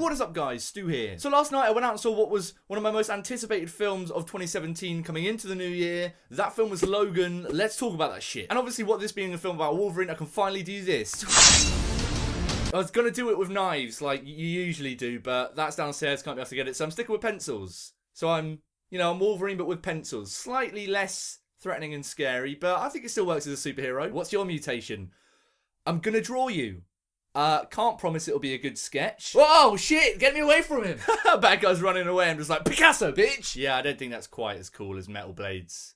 What is up guys, Stu here. So last night I went out and saw what was one of my most anticipated films of 2017 coming into the new year. That film was Logan. Let's talk about that shit. And obviously what this being a film about Wolverine, I can finally do this. I was gonna do it with knives like you usually do, but that's downstairs, can't be able to get it, so I'm sticking with pencils. So I'm, you know, I'm Wolverine but with pencils. Slightly less threatening and scary, but I think it still works as a superhero. What's your mutation? I'm gonna draw you. Uh, can't promise it'll be a good sketch. Oh shit, get me away from him! Bad guy's running away, I'm just like, Picasso, bitch! Yeah, I don't think that's quite as cool as Metal Blades.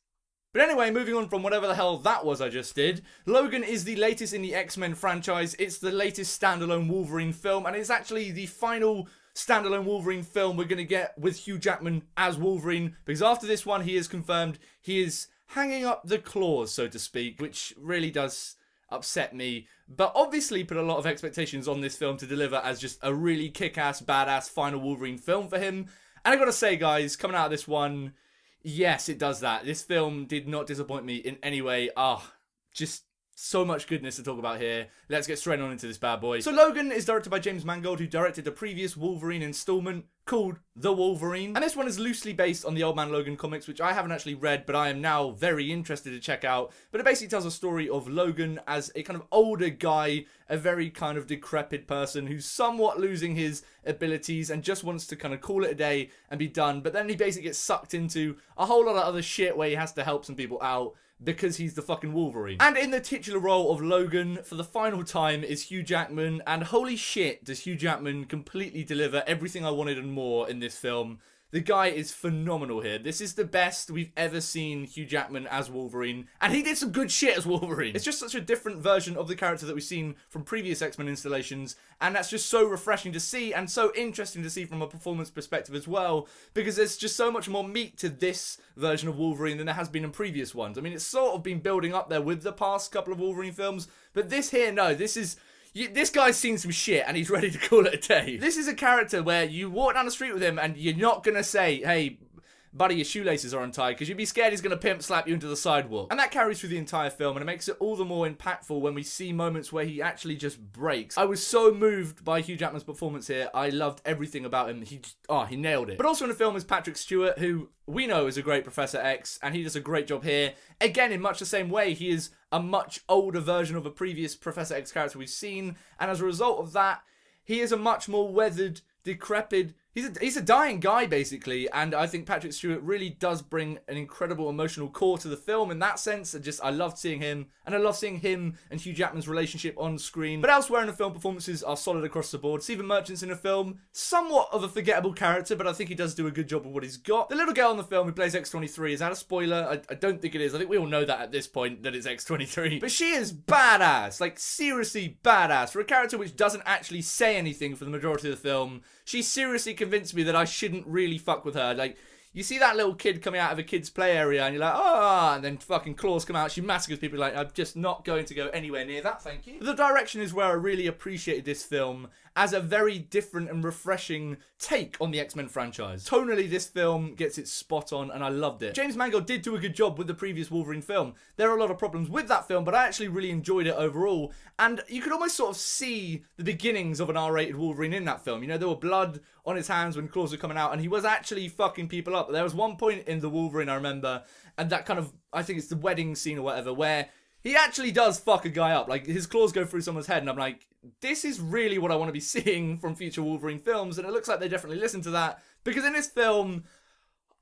But anyway, moving on from whatever the hell that was I just did, Logan is the latest in the X-Men franchise. It's the latest standalone Wolverine film, and it's actually the final standalone Wolverine film we're going to get with Hugh Jackman as Wolverine, because after this one, he is confirmed he is hanging up the claws, so to speak, which really does upset me, but obviously put a lot of expectations on this film to deliver as just a really kick-ass, badass final Wolverine film for him. And I gotta say, guys, coming out of this one, yes, it does that. This film did not disappoint me in any way. Ah, oh, just so much goodness to talk about here. Let's get straight on into this bad boy. So Logan is directed by James Mangold, who directed the previous Wolverine installment called The Wolverine. And this one is loosely based on the Old Man Logan comics, which I haven't actually read, but I am now very interested to check out. But it basically tells a story of Logan as a kind of older guy, a very kind of decrepit person who's somewhat losing his abilities and just wants to kind of call it a day and be done. But then he basically gets sucked into a whole lot of other shit where he has to help some people out because he's the fucking Wolverine. And in the titular role of Logan, for the final time, is Hugh Jackman, and holy shit, does Hugh Jackman completely deliver everything I wanted and more in this film. The guy is phenomenal here. This is the best we've ever seen Hugh Jackman as Wolverine, and he did some good shit as Wolverine. It's just such a different version of the character that we've seen from previous X-Men installations, and that's just so refreshing to see and so interesting to see from a performance perspective as well, because there's just so much more meat to this version of Wolverine than there has been in previous ones. I mean, it's sort of been building up there with the past couple of Wolverine films, but this here, no, this is you, this guy's seen some shit and he's ready to call it a day. This is a character where you walk down the street with him and you're not gonna say, hey, buddy, your shoelaces are untied, because you'd be scared he's going to pimp slap you into the sidewalk. And that carries through the entire film, and it makes it all the more impactful when we see moments where he actually just breaks. I was so moved by Hugh Jackman's performance here. I loved everything about him. He, just, oh, he nailed it. But also in the film is Patrick Stewart, who we know is a great Professor X, and he does a great job here. Again, in much the same way, he is a much older version of a previous Professor X character we've seen, and as a result of that, he is a much more weathered, decrepit, He's a, he's a dying guy, basically, and I think Patrick Stewart really does bring an incredible emotional core to the film in that sense. I just, I loved seeing him, and I love seeing him and Hugh Jackman's relationship on screen. But elsewhere in the film, performances are solid across the board. Stephen Merchant's in the film, somewhat of a forgettable character, but I think he does do a good job of what he's got. The little girl in the film who plays X-23, is that a spoiler? I, I don't think it is. I think we all know that at this point, that it's X-23. But she is badass, like seriously badass. For a character which doesn't actually say anything for the majority of the film, she seriously convinced me that I shouldn't really fuck with her. Like, you see that little kid coming out of a kid's play area and you're like, ah, oh, and then fucking claws come out. She massacres people like, I'm just not going to go anywhere near that, thank you. The direction is where I really appreciated this film as a very different and refreshing take on the X-Men franchise. Tonally, this film gets it spot on and I loved it. James Mangold did do a good job with the previous Wolverine film. There are a lot of problems with that film, but I actually really enjoyed it overall. And you could almost sort of see the beginnings of an R-rated Wolverine in that film. You know, there were blood on his hands when claws were coming out and he was actually fucking people up. There was one point in the Wolverine I remember, and that kind of, I think it's the wedding scene or whatever, where he actually does fuck a guy up. Like, his claws go through someone's head, and I'm like, this is really what I want to be seeing from future Wolverine films, and it looks like they definitely listen to that. Because in this film,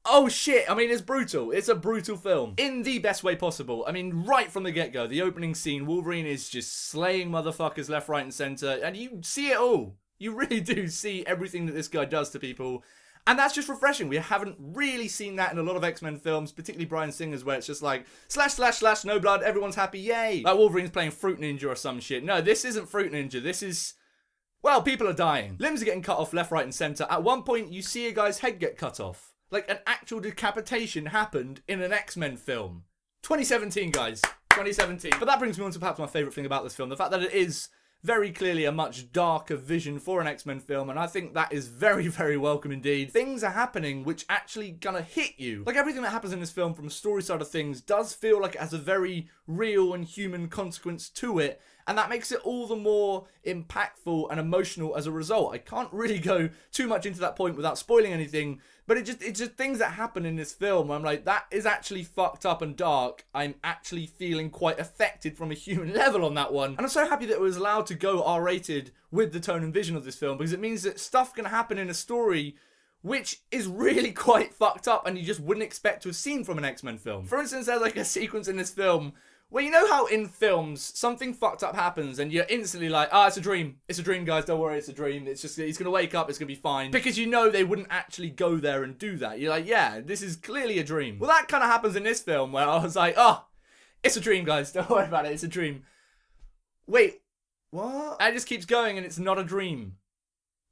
oh shit, I mean, it's brutal. It's a brutal film. In the best way possible. I mean, right from the get-go, the opening scene, Wolverine is just slaying motherfuckers left, right, and center, and you see it all. You really do see everything that this guy does to people, and that's just refreshing. We haven't really seen that in a lot of X-Men films, particularly Bryan Singer's, where it's just like, slash, slash, slash, no blood, everyone's happy, yay. Like Wolverine's playing Fruit Ninja or some shit. No, this isn't Fruit Ninja. This is... Well, people are dying. Limbs are getting cut off left, right, and center. At one point, you see a guy's head get cut off. Like, an actual decapitation happened in an X-Men film. 2017, guys. 2017. But that brings me on to perhaps my favourite thing about this film. The fact that it is very clearly a much darker vision for an X-Men film, and I think that is very, very welcome indeed. Things are happening which actually gonna hit you. Like everything that happens in this film from a story side of things does feel like it has a very real and human consequence to it, and that makes it all the more impactful and emotional as a result. I can't really go too much into that point without spoiling anything, but it just it's just things that happen in this film I'm like, that is actually fucked up and dark. I'm actually feeling quite affected from a human level on that one. And I'm so happy that it was allowed to go R-rated with the tone and vision of this film because it means that stuff can happen in a story which is really quite fucked up and you just wouldn't expect to have seen from an X-Men film. For instance, there's like a sequence in this film where you know how in films something fucked up happens and you're instantly like, ah, oh, it's a dream. It's a dream, guys. Don't worry, it's a dream. It's just he's gonna wake up. It's gonna be fine because you know they wouldn't actually go there and do that. You're like, yeah, this is clearly a dream. Well, that kind of happens in this film where I was like, oh, it's a dream, guys. Don't worry about it. It's a dream. Wait, what? And it just keeps going and it's not a dream.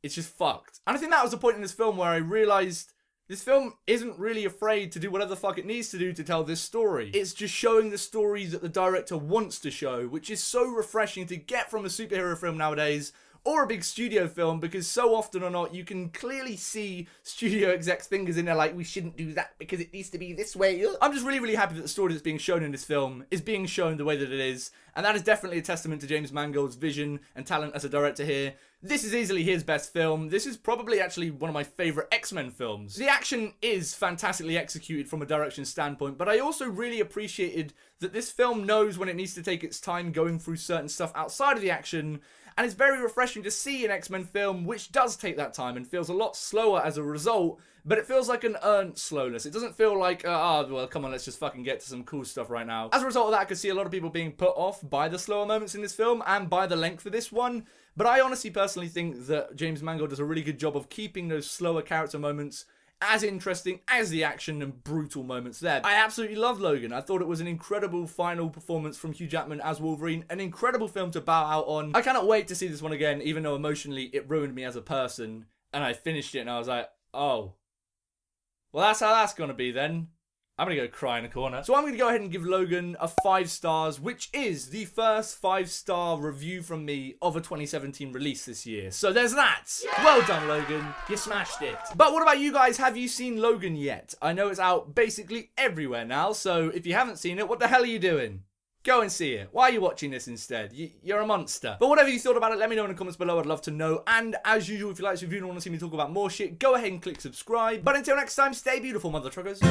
It's just fucked. And I think that was the point in this film where I realized this film isn't really afraid to do whatever the fuck it needs to do to tell this story. It's just showing the story that the director wants to show, which is so refreshing to get from a superhero film nowadays or a big studio film because so often or not you can clearly see studio execs fingers in there like we shouldn't do that because it needs to be this way. I'm just really really happy that the story that's being shown in this film is being shown the way that it is and that is definitely a testament to James Mangold's vision and talent as a director here. This is easily his best film. This is probably actually one of my favourite X-Men films. The action is fantastically executed from a direction standpoint, but I also really appreciated that this film knows when it needs to take its time going through certain stuff outside of the action and it's very refreshing to see an X-Men film which does take that time and feels a lot slower as a result, but it feels like an earned slowness. It doesn't feel like, ah, uh, oh, well, come on, let's just fucking get to some cool stuff right now. As a result of that, I could see a lot of people being put off by the slower moments in this film and by the length of this one, but I honestly personally think that James Mangold does a really good job of keeping those slower character moments as interesting as the action and brutal moments there. I absolutely love Logan. I thought it was an incredible final performance from Hugh Jackman as Wolverine, an incredible film to bow out on. I cannot wait to see this one again, even though emotionally it ruined me as a person. And I finished it and I was like, oh. Well, that's how that's going to be then. I'm gonna go cry in a corner. So I'm gonna go ahead and give Logan a five stars, which is the first five star review from me of a 2017 release this year. So there's that. Yeah! Well done, Logan. You smashed it. But what about you guys? Have you seen Logan yet? I know it's out basically everywhere now, so if you haven't seen it, what the hell are you doing? Go and see it. Why are you watching this instead? You, are a monster. But whatever you thought about it, let me know in the comments below. I'd love to know. And as usual, if you like this review and want to see me talk about more shit, go ahead and click subscribe. But until next time, stay beautiful, mother truckers.